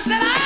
set.